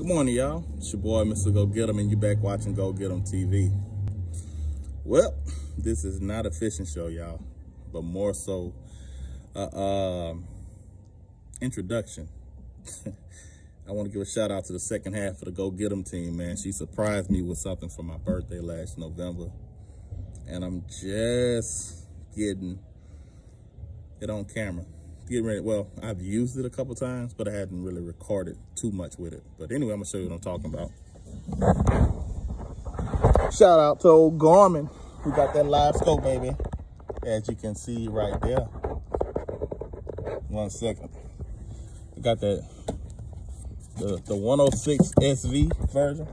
Good morning, y'all. It's your boy, Mr. Go Get 'em, and you back watching Go Get 'em TV. Well, this is not a fishing show, y'all, but more so uh, uh, introduction. I want to give a shout out to the second half of the Go Get 'em team, man. She surprised me with something for my birthday last November, and I'm just getting it on camera getting ready. Well, I've used it a couple times, but I hadn't really recorded too much with it. But anyway, I'm gonna show you what I'm talking about. Shout out to old Garmin. We got that live scope, baby. As you can see right there. One second. We got that the the 106 SV version.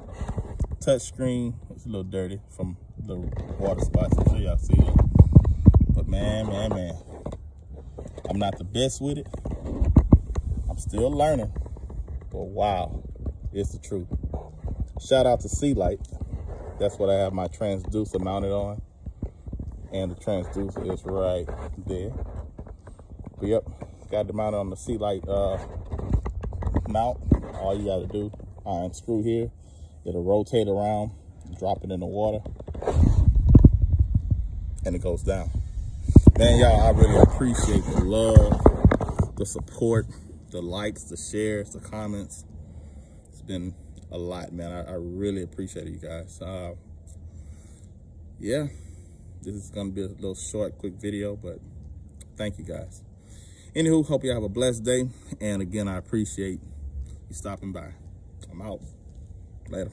Touchscreen. It's a little dirty from the water spots. I'm sure y'all see it. But man, man, man. I'm not the best with it. I'm still learning. But wow, it's the truth. Shout out to Seelite. That's what I have my transducer mounted on. And the transducer is right there. But yep, got it mounted on the Seelite uh, mount. All you gotta do, iron screw here. It'll rotate around, drop it in the water, and it goes down man, y'all, I really appreciate the love, the support, the likes, the shares, the comments. It's been a lot, man. I, I really appreciate you guys. Uh, yeah, this is going to be a little short, quick video, but thank you guys. Anywho, hope you have a blessed day. And again, I appreciate you stopping by. I'm out. Later.